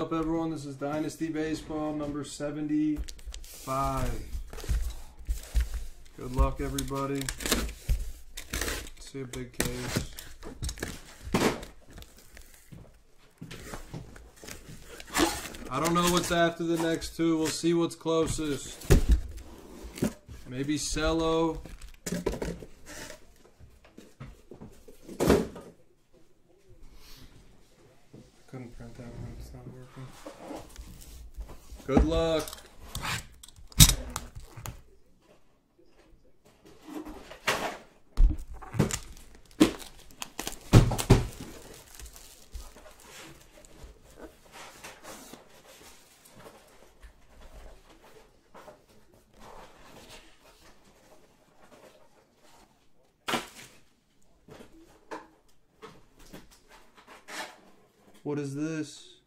What's up, everyone? This is Dynasty Baseball number 75. Good luck, everybody. Let's see a big case. I don't know what's after the next two. We'll see what's closest. Maybe Cello. Couldn't print that one. It's not working. Good luck. What is this?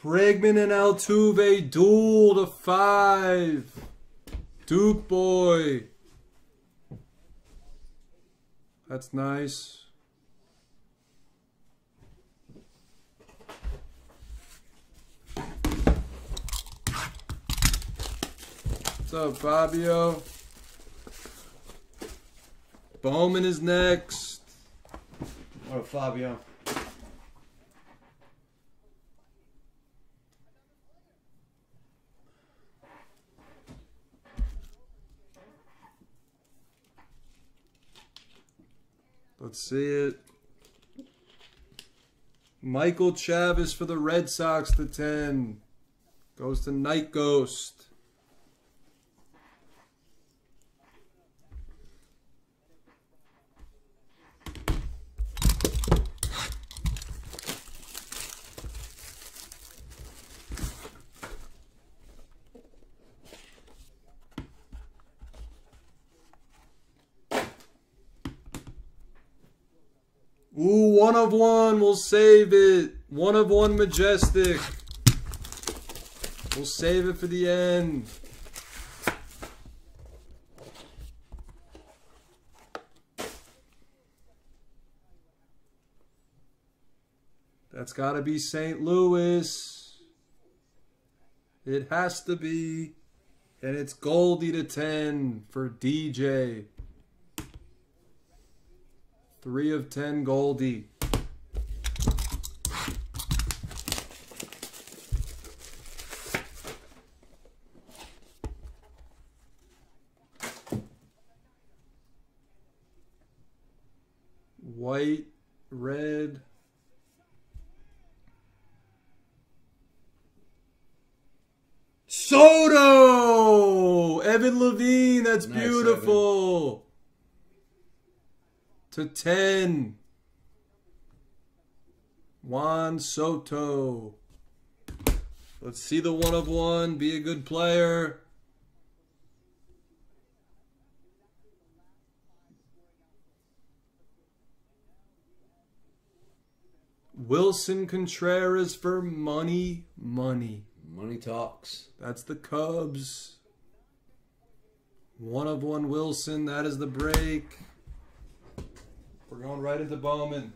Bregman and Altuve duel to five. Duke boy. That's nice. What's up, Fabio? Bowman is next. What up, Fabio? Let's see it. Michael Chavis for the Red Sox to 10. Goes to Night Ghost. Ooh, one of one. We'll save it. One of one majestic. We'll save it for the end. That's got to be St. Louis. It has to be. And it's Goldie to 10 for DJ. Three of ten Goldie. White, red. Soto! Evan Levine, that's Nice, beautiful to 10. Juan Soto. Let's see the one of one. Be a good player. Willson Contreras for money, money. Money talks. That's the Cubs. One of one Willson. That is the break. We're going right into Bowman.